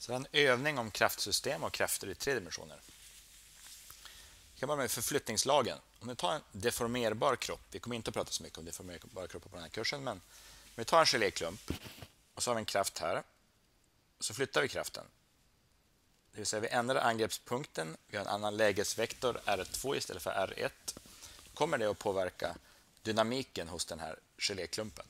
Så en övning om kraftsystem och krafter i tre dimensioner. Vi kan börja med förflyttningslagen. Om vi tar en deformerbar kropp, vi kommer inte att prata så mycket om deformerbara kroppar på den här kursen, men om vi tar en geléklump och så har vi en kraft här, så flyttar vi kraften. Det vill säga vi ändrar angreppspunkten, vi har en annan lägesvektor R2 istället för R1. Kommer det att påverka dynamiken hos den här geléklumpen?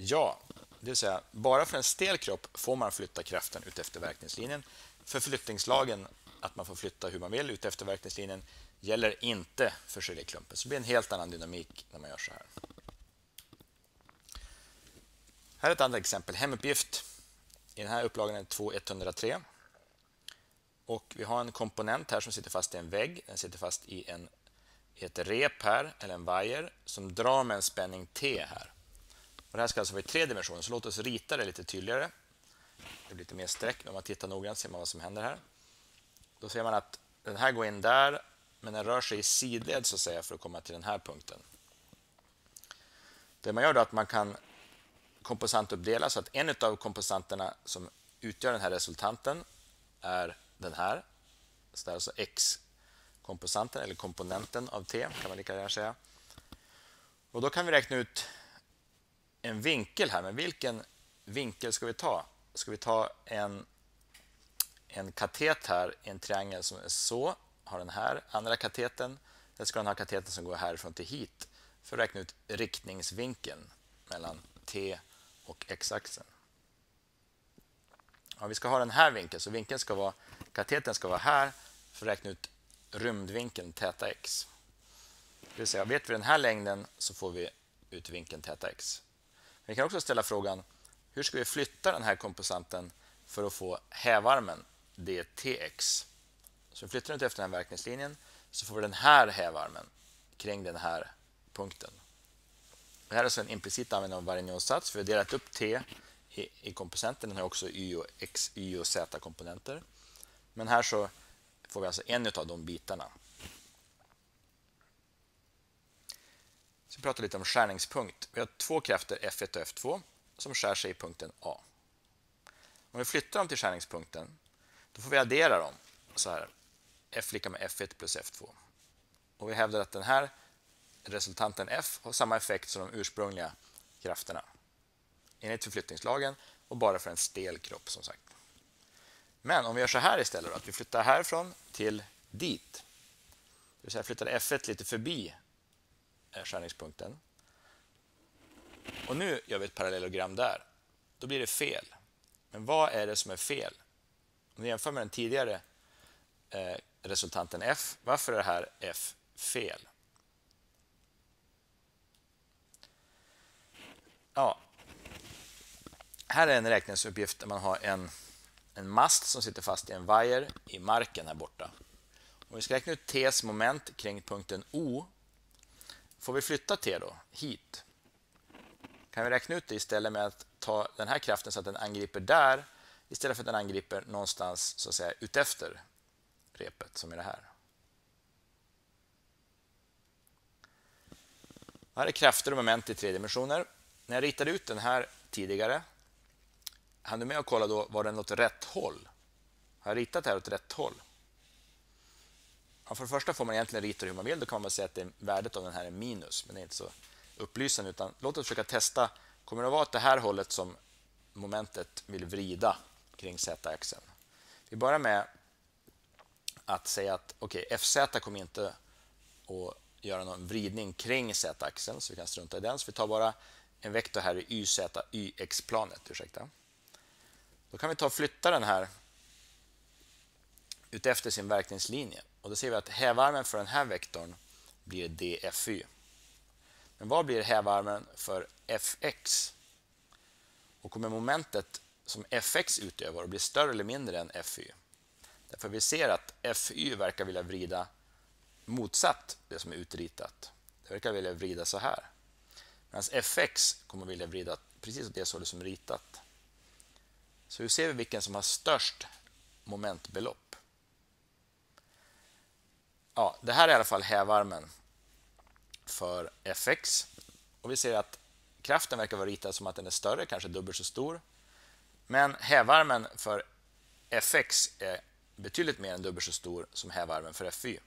Ja, det vill säga bara för en stel kropp får man flytta kraften ut efter verkningslinjen. För flyttningslagen, att man får flytta hur man vill ut efter verkningslinjen, gäller inte för geléklumpen. Så det blir en helt annan dynamik när man gör så här. Här är ett annat exempel. Hemuppgift. I den här upplagan är det 2103. Och vi har en komponent här som sitter fast i en vägg. Den sitter fast i en, i ett rep här, eller en vajer, som drar med en spänning T här. Och det här ska alltså vara i tre dimensioner, så låt oss rita det lite tydligare. Det blir lite mer streck. Om man tittar noggrant ser man vad som händer här. Då ser man att den här går in där, men den rör sig i sidled så att säga för att komma till den här punkten. Det man gör då är att man kan komposantuppdela så att en av komposanterna som utgör den här resultanten är den här. Så det är alltså x-komposanten eller komponenten av t kan man lika gärna säga. Och då kan vi räkna ut en vinkel här, men vilken vinkel ska vi ta? Ska vi ta en, en katet här i en triangel som är så, har den här andra kateten, eller ska den ha kateten som går härifrån till hit för att räkna ut riktningsvinkeln mellan t och x-axeln. Ja, vi ska ha den här vinkeln, så vinkeln ska vara, kateten ska vara här för att räkna ut rymdvinkeln täta x. Det vill säga, vet vi den här längden så får vi ut vinkeln täta x. Vi kan också ställa frågan hur ska vi flytta den här komposanten för att få hävarmen dtx? Så vi flyttar den efter den här verkningslinjen så får vi den här hävarmen kring den här punkten. Det här är alltså en implicit användning av varignossats. Vi har delat upp t i, i komponenten. Den har också y och x, y och z-komponenter. Men här så får vi alltså en av de bitarna. Så vi pratar lite om skärningspunkt. Vi har två krafter, F1 och F2, som skär sig i punkten A. Om vi flyttar dem till skärningspunkten, då får vi addera dem. Så här, F lika med F1 plus F2. Och vi hävdar att den här resultanten F har samma effekt som de ursprungliga krafterna enligt förflyttningslagen och bara för en stel kropp som sagt. Men om vi gör så här istället, då, att vi flyttar härifrån till dit. Det vill säga flyttar F1 lite förbi Eh, skärningspunkten. Och nu gör vi ett parallellogram där. Då blir det fel. Men vad är det som är fel? Om vi jämför med den tidigare eh, resultanten F, varför är det här F fel? Ja, här är en räkningsuppgift där man har en, en mast som sitter fast i en vajer i marken här borta. Om vi ska räkna ut T's moment kring punkten O får vi flytta T då hit. Kan vi räkna ut det istället med att ta den här kraften så att den angriper där istället för att den angriper någonstans så att säga utefter repet som är det här. Här är krafter och moment i tre dimensioner. När jag ritade ut den här tidigare, hann du med att kolla då, var den åt rätt håll? Har jag ritat det här åt rätt håll? Ja, för det första får man egentligen rita hur man vill. Då kan man säga att det, värdet av den här är minus, men det är inte så upplysande. Utan låt oss försöka testa. Kommer det att vara åt det här hållet som momentet vill vrida kring z-axeln? Vi börjar med att säga att okay, FZ kommer inte att göra någon vridning kring z-axeln, så vi kan strunta i den. Så vi tar bara en vektor här i YZ, YX-planet. Ursäkta. Då kan vi ta och flytta den här utefter sin verkningslinje. Och Då ser vi att hävarmen för den här vektorn blir dfy. Men vad blir hävarmen för fx? Och kommer momentet som fx utövar att bli större eller mindre än fy? Därför vi ser att fy verkar vilja vrida motsatt det som är utritat. Det verkar vilja vrida så här. Medan fx kommer vilja vrida precis åt det hållet som ritat. Så hur ser vi vilken som har störst momentbelopp? Ja, det här är i alla fall hävarmen för fx. Och vi ser att kraften verkar vara ritad som att den är större, kanske dubbelt så stor. Men hävarmen för Fx är betydligt mer än dubbelt så stor som hävarmen för Fy.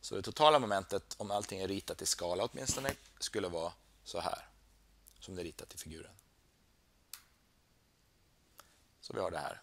Så det totala momentet, om allting är ritat i skala åtminstone, skulle vara så här, som det är ritat i figuren. Så vi har det här.